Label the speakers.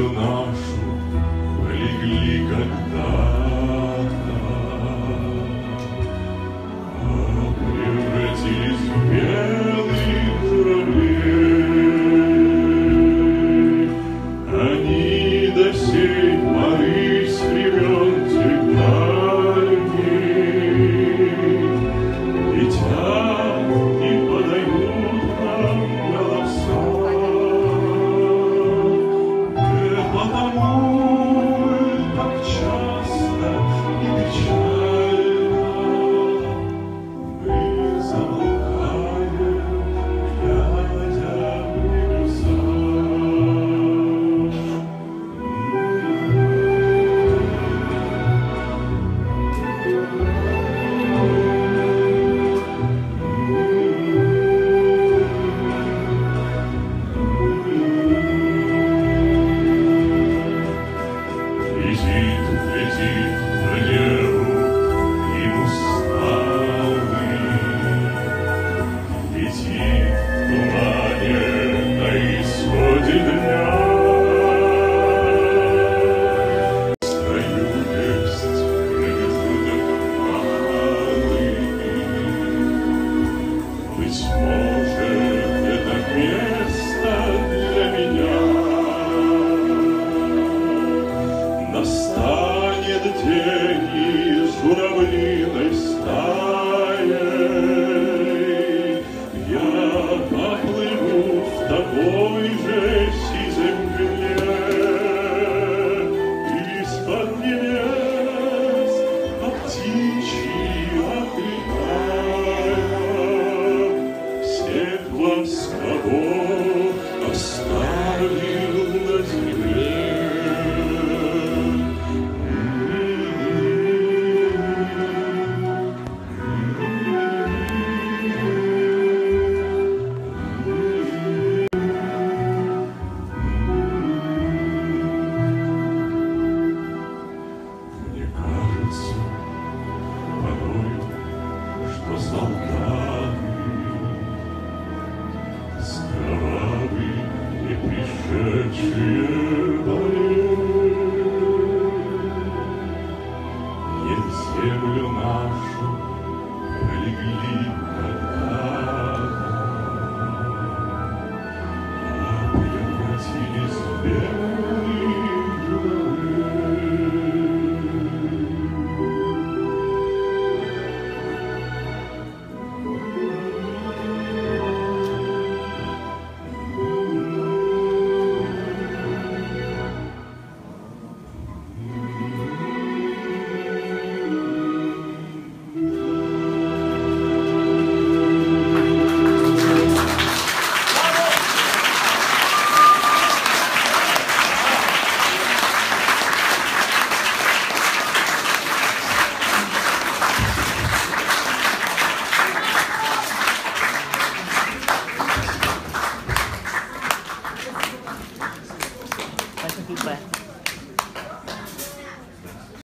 Speaker 1: o nosso 去。